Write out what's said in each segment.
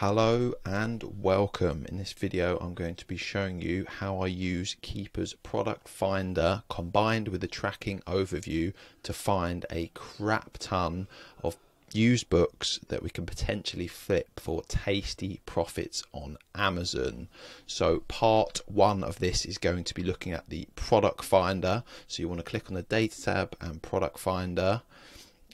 Hello and welcome. In this video I'm going to be showing you how I use Keepa's product finder combined with the tracking overview to find a crap ton of used books that we can potentially flip for tasty profits on Amazon. So part one of this is going to be looking at the product finder. So you want to click on the data tab and product finder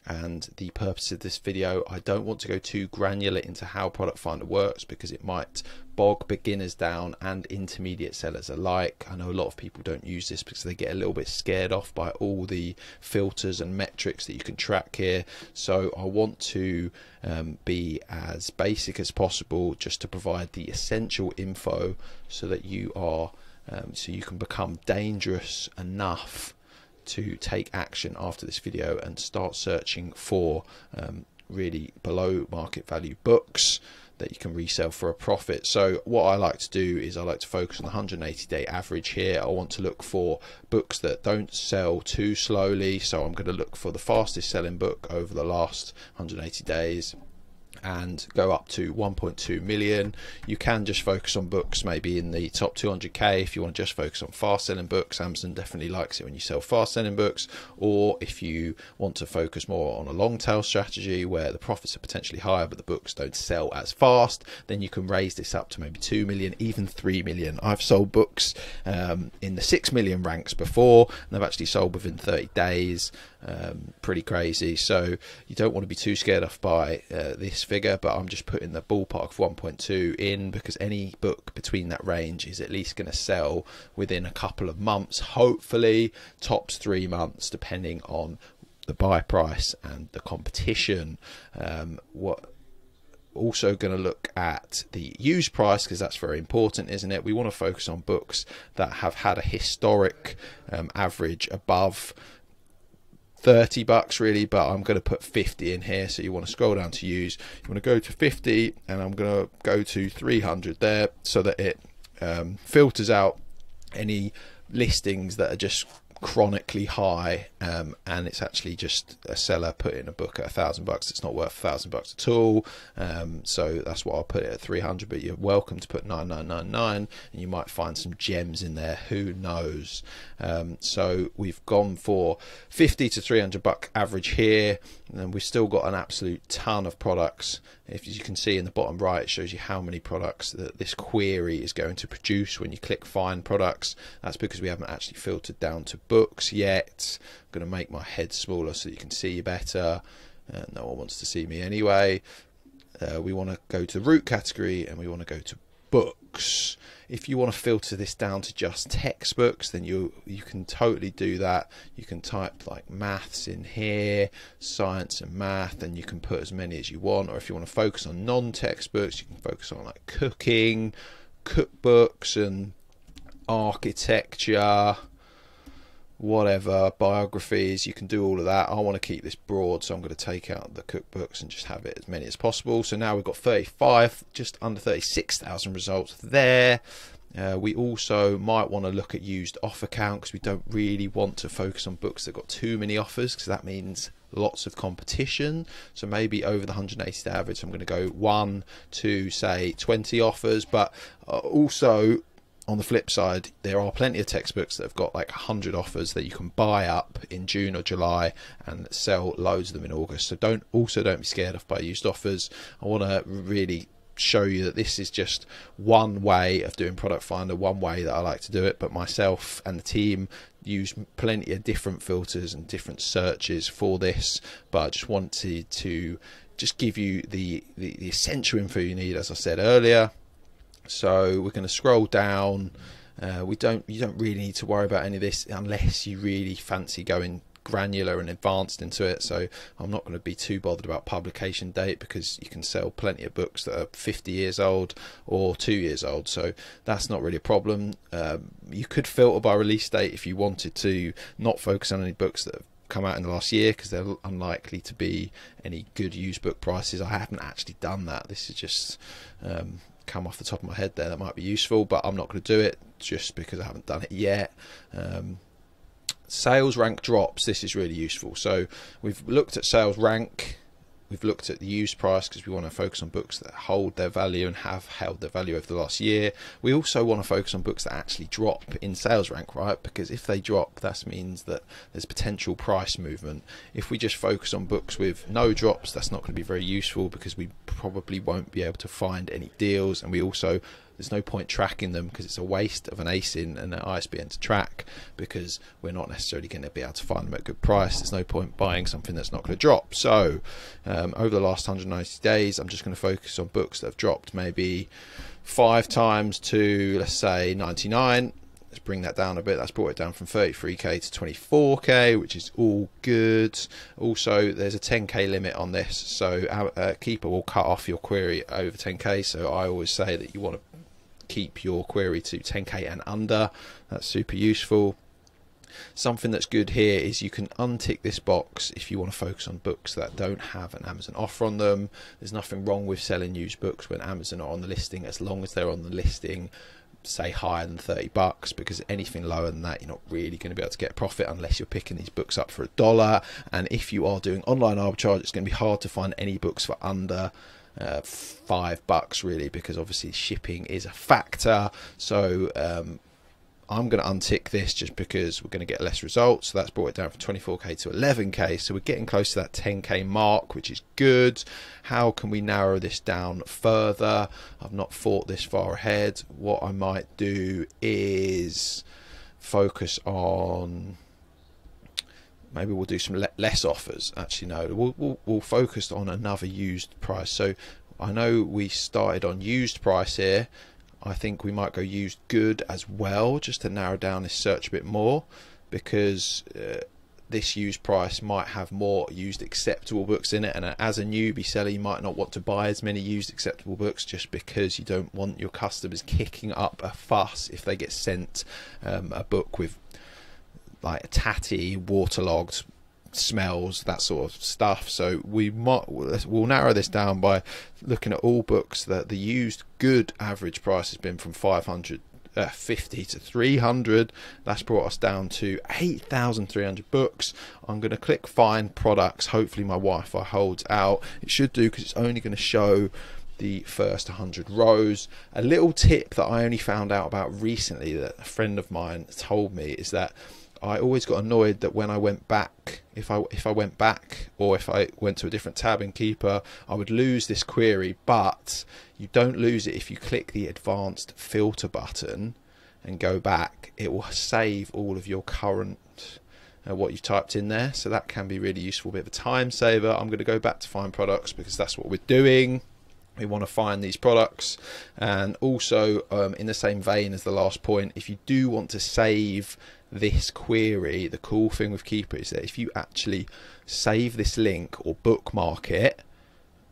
and the purpose of this video I don't want to go too granular into how product finder works because it might bog beginners down and intermediate sellers alike. I know a lot of people don't use this because they get a little bit scared off by all the filters and metrics that you can track here. So I want to um, be as basic as possible just to provide the essential info so that you are um, so you can become dangerous enough to take action after this video and start searching for um, really below market value books that you can resell for a profit. So what I like to do is I like to focus on the 180 day average here. I want to look for books that don't sell too slowly. So I'm going to look for the fastest selling book over the last 180 days and go up to 1.2 million. You can just focus on books maybe in the top 200k if you want to just focus on fast selling books. Amazon definitely likes it when you sell fast selling books, or if you want to focus more on a long tail strategy where the profits are potentially higher but the books don't sell as fast, then you can raise this up to maybe 2 million, even 3 million. I've sold books um, in the 6 million ranks before and they've actually sold within 30 days. Um, pretty crazy. So you don't want to be too scared off by uh, this figure, but I'm just putting the ballpark of 1.2 in because any book between that range is at least going to sell within a couple of months, hopefully tops three months, depending on the buy price and the competition. Um, what also going to look at the used price because that's very important, isn't it? We want to focus on books that have had a historic um, average above 30 bucks really but I'm going to put 50 in here. So you want to scroll down to use. You want to go to 50 and I'm going to go to 300 there so that it um, filters out any listings that are just chronically high um, and it's actually just a seller putting a book at a thousand bucks. It's not worth a thousand bucks at all. Um, so that's why I'll put it at 300 but you're welcome to put 9999 and you might find some gems in there. Who knows? Um, so we've gone for 50 to 300 buck average here and we've still got an absolute ton of products if you can see in the bottom right it shows you how many products that this query is going to produce when you click find products. That's because we haven't actually filtered down to books yet. I'm going to make my head smaller so you can see you better. Uh, no one wants to see me anyway. Uh, we want to go to the root category and we want to go to books if you want to filter this down to just textbooks then you you can totally do that. You can type like maths in here science and math and you can put as many as you want. Or if you want to focus on non-textbooks you can focus on like cooking cookbooks and architecture whatever biographies you can do all of that. I want to keep this broad so i'm going to take out the cookbooks and just have it as many as possible. So now we've got 35 just under 36,000 results there. Uh, we also might want to look at used offer count because we don't really want to focus on books that got too many offers because that means lots of competition. So maybe over the 180 average, I'm going to go one to say 20 offers, but uh, also on the flip side, there are plenty of textbooks that have got like 100 offers that you can buy up in June or July and sell loads of them in August. So don't also don't be scared off by used offers. I want to really show you that this is just one way of doing product finder one way that I like to do it but myself and the team use plenty of different filters and different searches for this but I just wanted to just give you the, the, the essential info you need as I said earlier so we're going to scroll down. Uh, we don't you don't really need to worry about any of this unless you really fancy going granular and advanced into it. So I'm not going to be too bothered about publication date because you can sell plenty of books that are 50 years old or two years old. So that's not really a problem. Um, you could filter by release date if you wanted to not focus on any books that have come out in the last year because they're unlikely to be any good used book prices. I haven't actually done that. This is just um, come off the top of my head there that might be useful, but I'm not going to do it just because I haven't done it yet. Um, sales rank drops, this is really useful. So we've looked at sales rank we've looked at the used price because we want to focus on books that hold their value and have held their value over the last year. We also want to focus on books that actually drop in sales rank, right? Because if they drop, that means that there's potential price movement. If we just focus on books with no drops, that's not going to be very useful because we probably won't be able to find any deals, and we also there's no point tracking them because it's a waste of an ASIN and an ISBN to track because we're not necessarily going to be able to find them at a good price. There's no point buying something that's not going to drop. So, um, over the last 190 days, I'm just going to focus on books that have dropped maybe five times to, let's say, 99 let's bring that down a bit that's brought it down from 33k to 24k which is all good also there's a 10k limit on this so our uh, Keepa will cut off your query over 10k so i always say that you want to keep your query to 10k and under. That's super useful. Something that's good here is you can untick this box if you want to focus on books that don't have an Amazon offer on them. There's nothing wrong with selling used books when Amazon are on the listing as long as they're on the listing say higher than 30 bucks because anything lower than that you're not really going to be able to get a profit unless you're picking these books up for a dollar and if you are doing online arbitrage it's going to be hard to find any books for under uh, five bucks really because obviously shipping is a factor so um, I'm going to untick this just because we're going to get less results. So that's brought it down from 24k to 11k. So we're getting close to that 10k mark, which is good. How can we narrow this down further? I've not thought this far ahead. What I might do is focus on maybe we'll do some le less offers. Actually, no, we'll, we'll, we'll focus on another used price. So I know we started on used price here. I think we might go used good as well, just to narrow down this search a bit more, because uh, this used price might have more used acceptable books in it. And as a newbie seller, you might not want to buy as many used acceptable books just because you don't want your customers kicking up a fuss if they get sent um, a book with like tatty, waterlogged smells, that sort of stuff. So we might we'll narrow this down by looking at all books that the used good average price has been from 500 uh, 50 to 300 that's brought us down to 8,300 books. I'm going to click find products. Hopefully my Wi-Fi holds out. It should do because it's only going to show the first 100 rows. A little tip that I only found out about recently that a friend of mine told me is that I always got annoyed that when I went back, if I if I went back or if I went to a different tab in Keepa, I would lose this query. But you don't lose it if you click the advanced filter button and go back. It will save all of your current uh, what you've typed in there, so that can be really useful. Bit of a time saver. I'm going to go back to find products because that's what we're doing we want to find these products and also um, in the same vein as the last point if you do want to save this query, the cool thing with Keepa is that if you actually save this link or bookmark it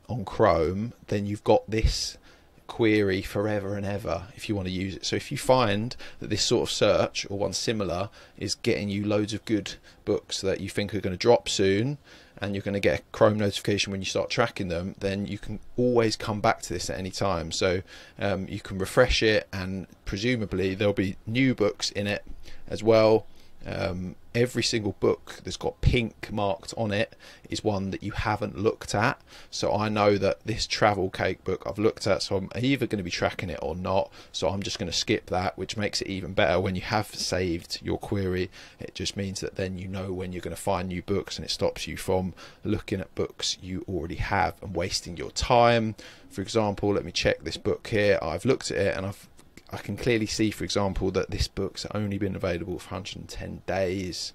on Chrome, then you've got this query forever and ever if you want to use it. So if you find that this sort of search or one similar is getting you loads of good books that you think are going to drop soon and you're going to get a Chrome notification when you start tracking them, then you can always come back to this at any time. So um, you can refresh it and presumably there'll be new books in it as well. Um, every single book that's got pink marked on it is one that you haven't looked at. So I know that this travel cake book I've looked at, so I'm either going to be tracking it or not. So I'm just going to skip that, which makes it even better when you have saved your query. It just means that then you know when you're going to find new books and it stops you from looking at books you already have and wasting your time. For example, let me check this book here. I've looked at it and I've I can clearly see, for example, that this book's only been available for 110 days,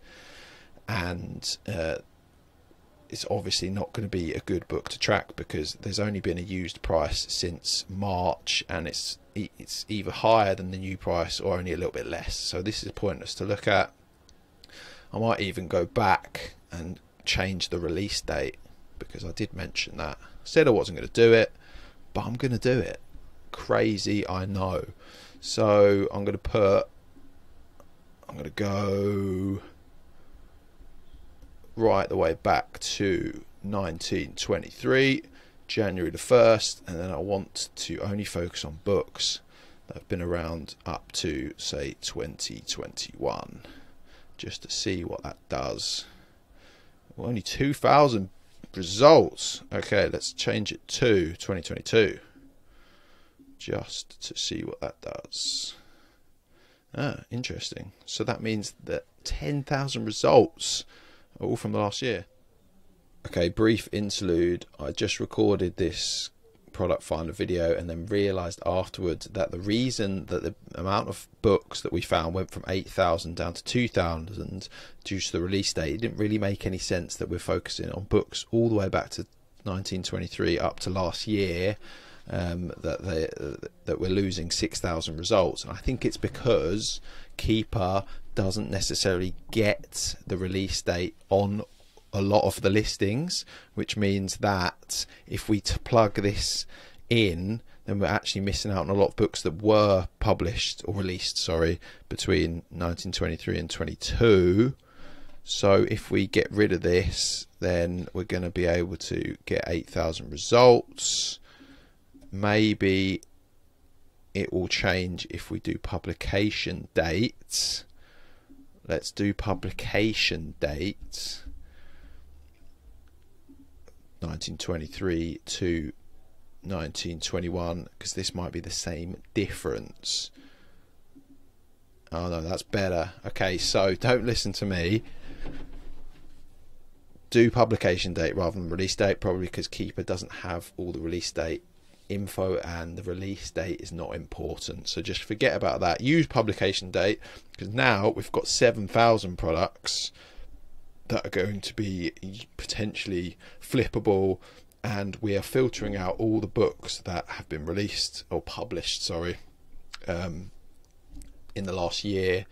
and uh, it's obviously not going to be a good book to track because there's only been a used price since March, and it's it's either higher than the new price or only a little bit less. So this is pointless to look at. I might even go back and change the release date because I did mention that. I said I wasn't going to do it, but I'm going to do it. Crazy, I know. So I'm going to put, I'm going to go right the way back to 1923, January the 1st, and then I want to only focus on books that have been around up to, say, 2021, just to see what that does. Well, only 2,000 results. Okay, let's change it to 2022 just to see what that does. Ah, interesting. So that means that 10,000 results are all from the last year. Okay, brief interlude. I just recorded this product finder video and then realized afterwards that the reason that the amount of books that we found went from 8,000 down to 2,000 due to the release date, it didn't really make any sense that we're focusing on books all the way back to 1923 up to last year um, that they that we're losing 6,000 results. And I think it's because Keepa doesn't necessarily get the release date on a lot of the listings, which means that if we plug this in, then we're actually missing out on a lot of books that were published or released, sorry, between 1923 and 22. So if we get rid of this, then we're going to be able to get 8,000 results. Maybe it will change if we do publication dates. Let's do publication dates. 1923 to 1921 because this might be the same difference. Oh no, that's better. Okay, so don't listen to me. Do publication date rather than release date, probably because Keepa doesn't have all the release date info and the release date is not important. So just forget about that. Use publication date because now we've got 7,000 products that are going to be potentially flippable and we are filtering out all the books that have been released or published sorry um, in the last year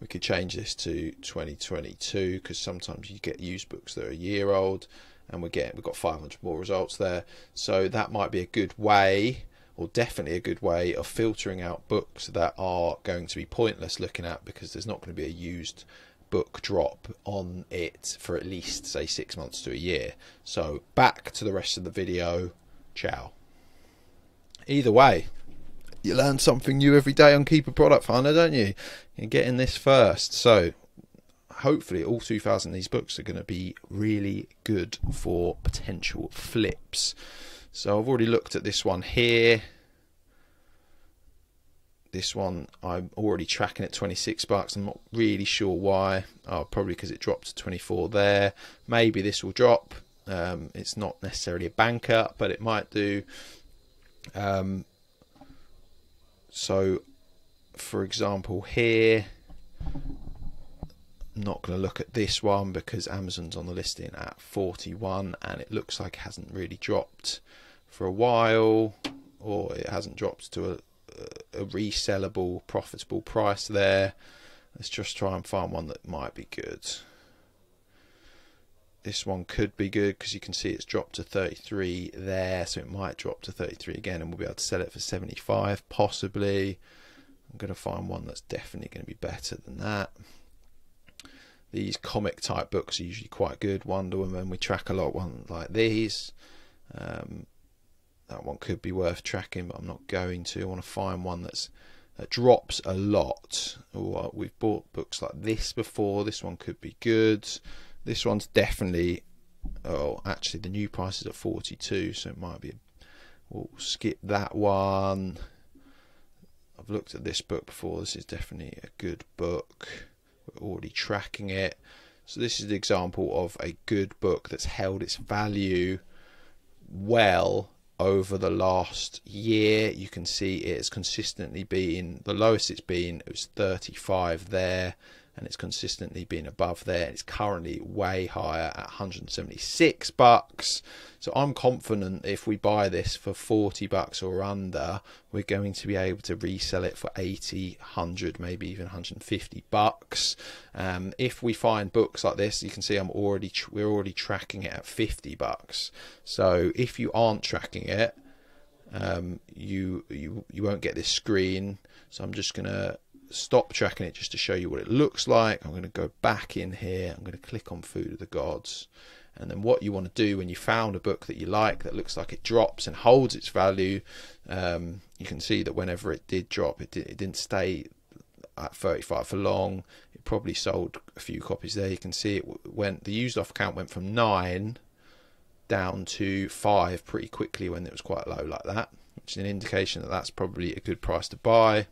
we could change this to 2022 because sometimes you get used books that are a year old and we're getting we've got 500 more results there. So that might be a good way or definitely a good way of filtering out books that are going to be pointless looking at because there's not going to be a used book drop on it for at least say six months to a year. So back to the rest of the video. Ciao. Either way you learn something new every day on Keepa product finder don't you? You're getting this first. So hopefully all 2000 of these books are going to be really good for potential flips so i've already looked at this one here this one I'm already tracking at 26 bucks. I'm not really sure why. Oh, probably because it dropped to 24 there. Maybe this will drop. Um, it's not necessarily a banker, but it might do. Um, so, for example, here, not going to look at this one because Amazon's on the listing at 41 and it looks like it hasn't really dropped for a while or it hasn't dropped to a, a resellable, profitable price there. Let's just try and find one that might be good. This one could be good because you can see it's dropped to 33 there, so it might drop to 33 again, and we'll be able to sell it for 75 possibly. I'm going to find one that's definitely going to be better than that. These comic type books are usually quite good. Wonder Woman, we track a lot of ones like these. Um, that one could be worth tracking, but I'm not going to. I want to find one that's that drops a lot. Ooh, we've bought books like this before. This one could be good. This one's definitely. Oh, actually, the new price is at 42, so it might be. We'll skip that one. I've looked at this book before. This is definitely a good book. We're already tracking it. So this is the example of a good book that's held its value well over the last year you can see it has consistently been the lowest it's been it was 35 there and it's consistently been above there. It's currently way higher at 176 bucks. So I'm confident if we buy this for 40 bucks or under, we're going to be able to resell it for 80, 100, maybe even 150 bucks. Um, if we find books like this, you can see I'm already we're already tracking it at 50 bucks. So if you aren't tracking it, um, you you you won't get this screen. So I'm just gonna stop tracking it just to show you what it looks like. I'm going to go back in here. I'm going to click on Food of the Gods. And then what you want to do when you found a book that you like that looks like it drops and holds its value, um, you can see that whenever it did drop, it, did, it didn't stay at 35 for long. It probably sold a few copies there. You can see it went, the used off count went from 9 down to five pretty quickly when it was quite low like that, which is an indication that that's probably a good price to buy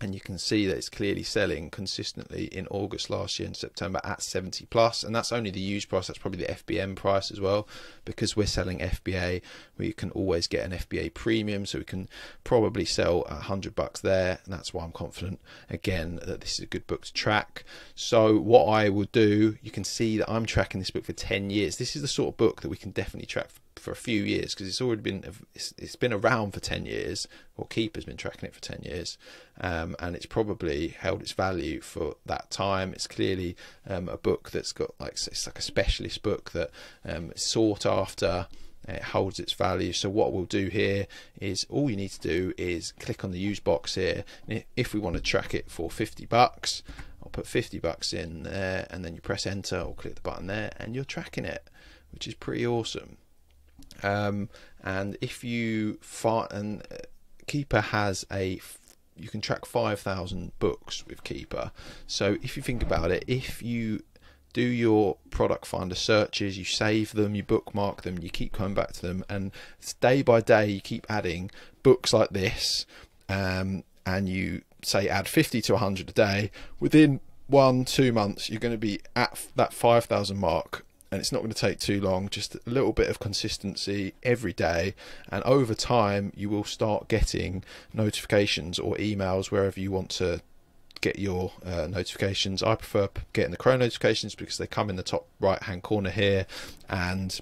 and you can see that it's clearly selling consistently in August last year and September at 70 plus. And that's only the used price that's probably the FBM price as well. Because we're selling FBA we can always get an FBA premium. So we can probably sell a hundred bucks there. And that's why I'm confident again that this is a good book to track. So what I will do you can see that I'm tracking this book for 10 years. This is the sort of book that we can definitely track for a few years because it's already been it's, it's been around for 10 years or Keepa's been tracking it for 10 years um, and it's probably held its value for that time. It's clearly um, a book that's got like it's like a specialist book that um, is sought after it holds its value. So what we'll do here is all you need to do is click on the use box here. If we want to track it for 50 bucks I'll put 50 bucks in there and then you press enter or click the button there and you're tracking it which is pretty awesome um, and if you find and uh, Keepa has a you can track 5,000 books with Keepa. So if you think about it, if you do your product finder searches, you save them, you bookmark them, you keep coming back to them, and day by day you keep adding books like this, um, and you say add 50 to 100 a day, within one, two months, you're going to be at that 5,000 mark and it's not going to take too long just a little bit of consistency every day. And over time you will start getting notifications or emails wherever you want to get your uh, notifications. I prefer getting the chrome notifications because they come in the top right hand corner here and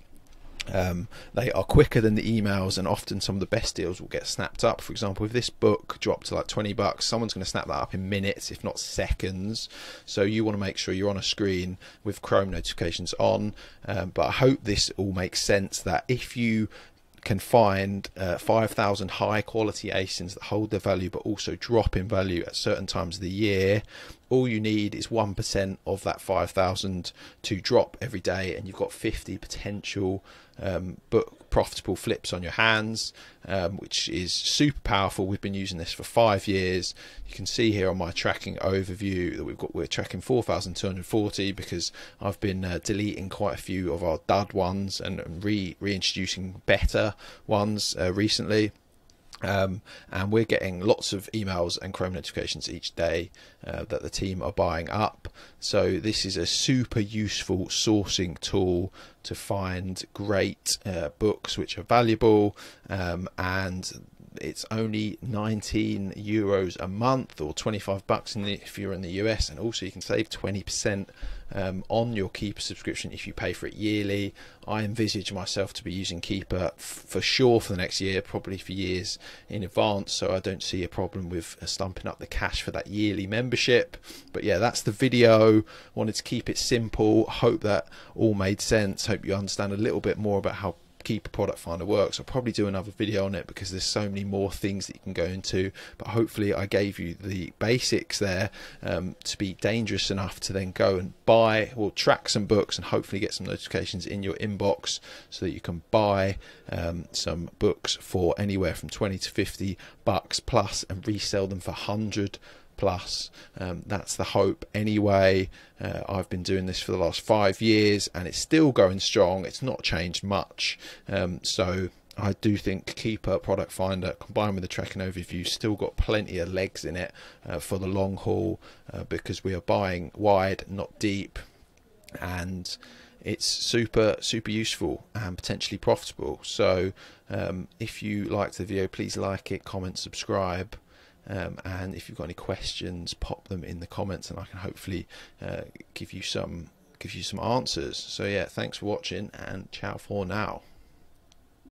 um, they are quicker than the emails, and often some of the best deals will get snapped up. For example, if this book dropped to like 20 bucks, someone's going to snap that up in minutes, if not seconds. So you want to make sure you're on a screen with Chrome notifications on. Um, but I hope this all makes sense that if you can find uh, 5,000 high quality ASINs that hold their value but also drop in value at certain times of the year. All you need is 1% of that 5,000 to drop every day, and you've got 50 potential um, but profitable flips on your hands, um, which is super powerful. We've been using this for five years. You can see here on my tracking overview that we've got we're tracking 4,240 because I've been uh, deleting quite a few of our dud ones and re reintroducing better ones uh, recently. Um, and we're getting lots of emails and Chrome notifications each day uh, that the team are buying up. So this is a super useful sourcing tool to find great uh, books which are valuable um, and it's only 19 euros a month or 25 bucks the, if you're in the US and also you can save 20% um, on your Keepa subscription if you pay for it yearly. I envisage myself to be using Keepa for sure for the next year, probably for years in advance, so I don't see a problem with uh, stumping up the cash for that yearly membership. But yeah, that's the video. Wanted to keep it simple. Hope that all made sense. Hope you understand a little bit more about how Keepa Product Finder works. I'll probably do another video on it because there's so many more things that you can go into. But hopefully, I gave you the basics there um, to be dangerous enough to then go and buy or track some books and hopefully get some notifications in your inbox so that you can buy um, some books for anywhere from 20 to 50 bucks plus and resell them for 100 plus. Um, that's the hope anyway. Uh, I've been doing this for the last five years and it's still going strong. It's not changed much. Um, so I do think Keepa Product Finder combined with the tracking overview still got plenty of legs in it uh, for the long haul uh, because we are buying wide, not deep, and it's super super useful and potentially profitable. So um, if you liked the video, please like it, comment, subscribe. Um, and if you've got any questions, pop them in the comments, and I can hopefully uh, give you some give you some answers. So yeah, thanks for watching, and ciao for now.